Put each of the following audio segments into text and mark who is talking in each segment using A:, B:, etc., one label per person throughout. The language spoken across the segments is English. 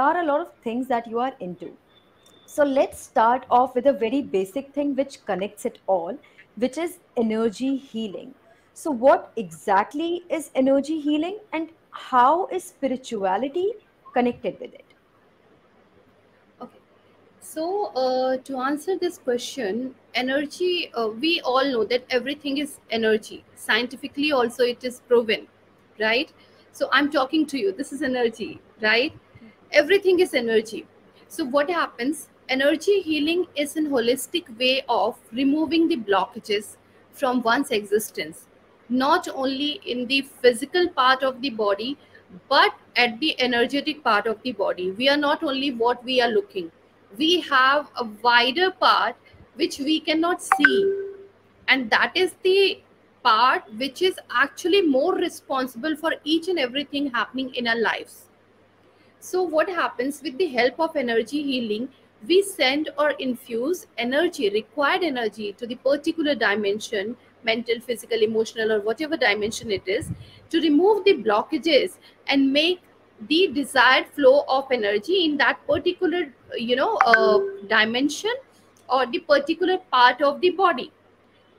A: are a lot of things that you are into. So let's start off with a very basic thing which connects it all, which is energy healing. So, what exactly is energy healing and how is spirituality connected with it?
B: Okay. So, uh, to answer this question, energy, uh, we all know that everything is energy. Scientifically, also, it is proven, right? So, I'm talking to you. This is energy, right? Everything is energy. So, what happens? Energy healing is an holistic way of removing the blockages from one's existence, not only in the physical part of the body, but at the energetic part of the body. We are not only what we are looking, we have a wider part which we cannot see. And that is the part which is actually more responsible for each and everything happening in our lives. So, what happens with the help of energy healing? We send or infuse energy, required energy, to the particular dimension mental, physical, emotional, or whatever dimension it is to remove the blockages and make the desired flow of energy in that particular you know uh, dimension or the particular part of the body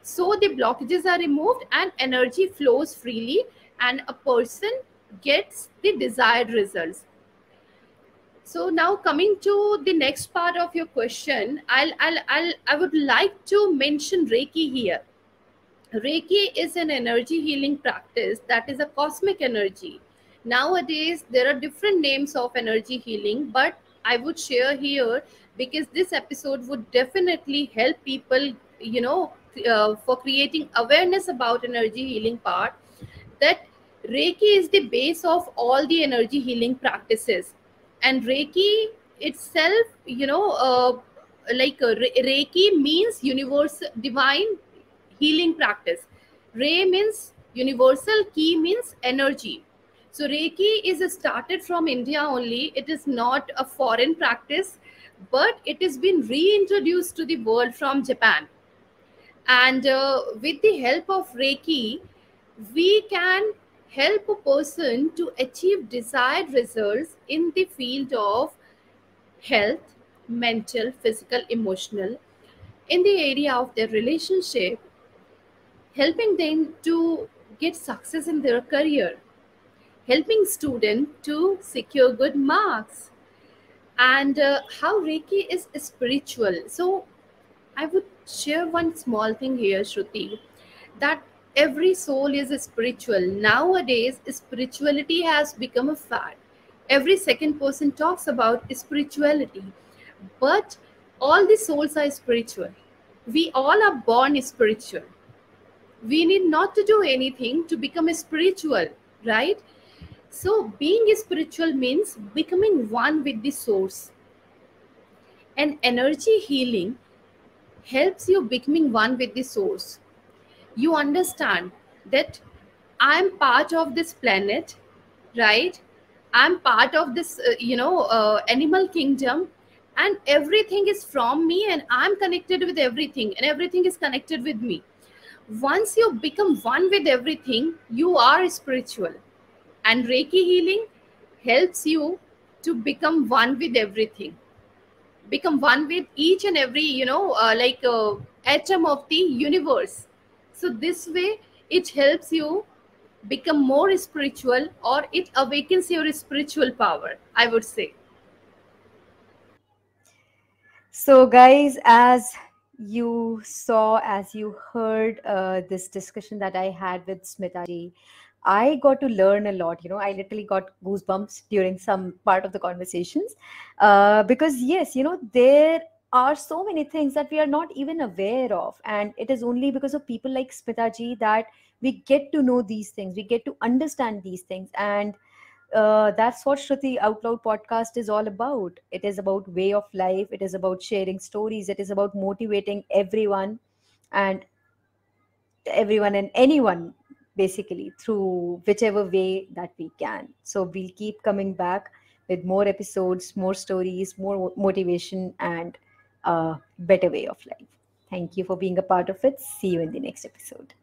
B: so the blockages are removed and energy flows freely and a person gets the desired results so now coming to the next part of your question i'll i'll, I'll i would like to mention reiki here. Reiki is an energy healing practice that is a cosmic energy. Nowadays there are different names of energy healing but i would share here because this episode would definitely help people you know uh, for creating awareness about energy healing part that reiki is the base of all the energy healing practices and reiki itself you know uh, like uh, Re- reiki means universe divine healing practice. Re means universal ki means energy. So reiki is started from india only. It is not a foreign practice but it has been reintroduced to the world from japan. And uh, with the help of reiki we can help a person to achieve desired results in the field of health mental physical emotional in the area of their relationship helping them to get success in their career helping student to secure good marks and uh, how reiki is spiritual. So i would share one small thing here shruti that every soul is spiritual. Nowadays spirituality has become a fad. Every second person talks about spirituality but all the souls are spiritual. We all are born spiritual. We need not to do anything to become a spiritual right? So being spiritual means becoming one with the source. And energy healing helps you becoming one with the source you understand that i'm part of this planet right? I'm part of this uh, you know uh, animal kingdom and everything is from me and i'm connected with everything and everything is connected with me. Once you become one with everything you are spiritual. And reiki healing helps you to become one with everything. Become one with each and every you know uh, like uh, atom of the universe so this way it helps you become more spiritual or it awakens your spiritual power i would say
A: So, guys, as you saw, as you heard uh, this discussion that I had with Smita ji, I got to learn a lot. You know, I literally got goosebumps during some part of the conversations uh, because, yes, you know, there are so many things that we are not even aware of. And it is only because of people like Smita ji that we get to know these things, we get to understand these things. And uh, that's what Shruti Out Loud podcast is all about. It is about way of life. It is about sharing stories. It is about motivating everyone and everyone and anyone basically through whichever way that we can. So we'll keep coming back with more episodes, more stories, more motivation, and a better way of life. Thank you for being a part of it. See you in the next episode.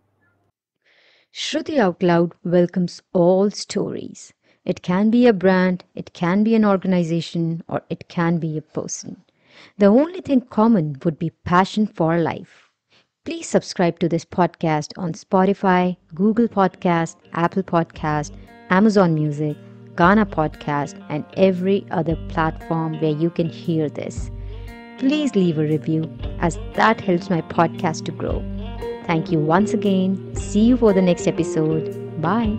C: Shruti Out Loud welcomes all stories.
A: It can be a brand, it can be an organization, or it can be a person. The only thing common would be passion for life. Please subscribe to this podcast on Spotify, Google Podcast, Apple Podcast, Amazon Music, Gaana Podcast, and every other platform where you can hear this. Please leave a review as that helps my podcast to grow. Thank you once again. See you for the next episode. Bye.